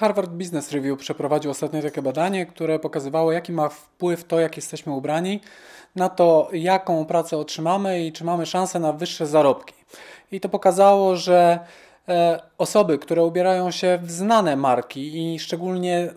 Harvard Business Review przeprowadził ostatnio takie badanie, które pokazywało, jaki ma wpływ to, jak jesteśmy ubrani, na to, jaką pracę otrzymamy i czy mamy szansę na wyższe zarobki. I to pokazało, że e, osoby, które ubierają się w znane marki i szczególnie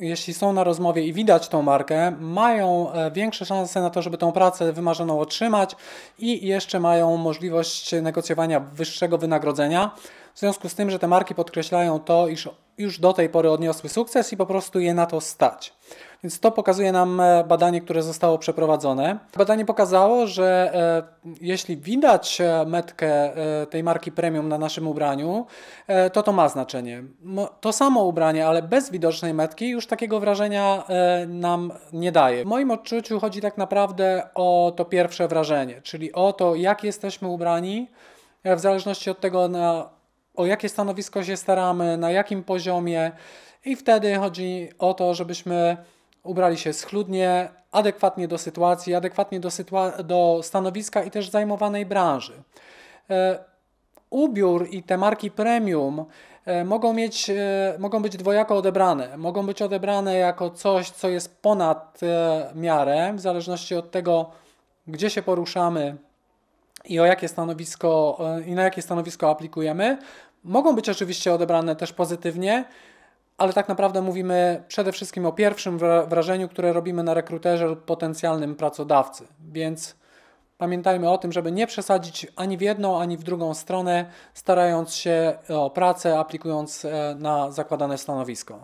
jeśli są na rozmowie i widać tą markę, mają e, większe szanse na to, żeby tą pracę wymarzoną otrzymać i jeszcze mają możliwość negocjowania wyższego wynagrodzenia. W związku z tym, że te marki podkreślają to, iż już do tej pory odniosły sukces i po prostu je na to stać. Więc to pokazuje nam e, badanie, które zostało przeprowadzone. Badanie pokazało, że e, jeśli widać e, metkę tej marki premium na naszym ubraniu, to to ma znaczenie. To samo ubranie, ale bez widocznej metki już takiego wrażenia nam nie daje. W moim odczuciu chodzi tak naprawdę o to pierwsze wrażenie, czyli o to, jak jesteśmy ubrani, w zależności od tego, na, o jakie stanowisko się staramy, na jakim poziomie. I wtedy chodzi o to, żebyśmy ubrali się schludnie, adekwatnie do sytuacji, adekwatnie do, sytua- do stanowiska i też zajmowanej branży. E, ubiór i te marki premium e, mogą, mieć, e, mogą być dwojako odebrane. Mogą być odebrane jako coś, co jest ponad miarę, w zależności od tego, gdzie się poruszamy i o jakie stanowisko i na jakie stanowisko aplikujemy. Mogą być oczywiście odebrane też pozytywnie, ale tak naprawdę mówimy przede wszystkim o pierwszym wrażeniu, które robimy na rekruterze lub potencjalnym pracodawcy. Więc pamiętajmy o tym, żeby nie przesadzić ani w jedną, ani w drugą stronę, starając się o pracę, aplikując e, na zakładane stanowisko.